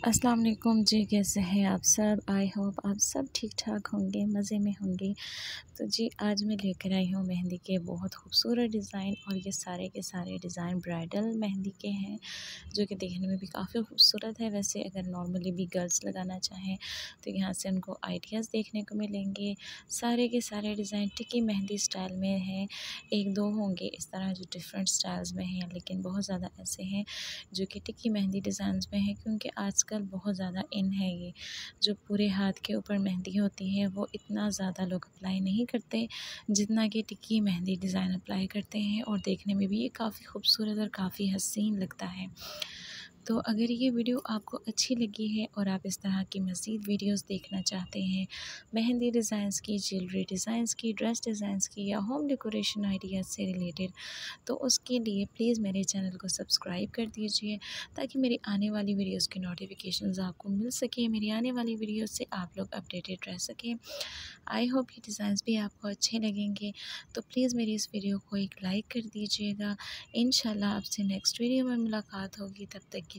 अस्सलाम वालेकुम जी, कैसे हैं आप सब? आई होप आप सब ठीक ठाक होंगे, मज़े में होंगे। तो जी, आज मैं लेकर आई हूँ मेहंदी के बहुत खूबसूरत डिज़ाइन और ये सारे के सारे डिज़ाइन ब्राइडल मेहंदी के हैं, जो कि देखने में भी काफ़ी खूबसूरत है। वैसे अगर नॉर्मली भी गर्ल्स लगाना चाहें तो यहाँ से उनको आइडियाज़ देखने को मिलेंगे। सारे के सारे डिज़ाइन टिकी मेहंदी स्टाइल में हैं। एक दो होंगे इस तरह जो डिफरेंट स्टाइल्स में हैं, लेकिन बहुत ज़्यादा ऐसे हैं जो कि टिकी मेहंदी डिज़ाइन में हैं, क्योंकि आज आजकल बहुत ज़्यादा इन है ये। जो पूरे हाथ के ऊपर मेहंदी होती है, वो इतना ज़्यादा लोग अप्लाई नहीं करते जितना कि टिक्की मेहंदी डिज़ाइन अप्लाई करते हैं और देखने में भी ये काफ़ी खूबसूरत और काफ़ी हसीन लगता है। तो अगर ये वीडियो आपको अच्छी लगी है और आप इस तरह की मज़ीद वीडियोस देखना चाहते हैं, मेहंदी डिज़ाइंस की, ज्वेलरी डिज़ाइंस की, ड्रेस डिज़ाइंस की या होम डेकोरेशन आइडियाज़ से रिलेटेड तो उसके लिए प्लीज़ मेरे चैनल को सब्सक्राइब कर दीजिए ताकि मेरी आने वाली वीडियोज़ की नोटिफिकेशन आपको मिल सके, मेरी आने वाली वीडियोस से आप लोग अपडेटेड रह सकें। आई होप ये डिज़ाइंस भी आपको अच्छे लगेंगे तो प्लीज़ मेरी इस वीडियो को एक लाइक कर दीजिएगा। इन आपसे नेक्स्ट वीडियो में मुलाकात होगी, तब तक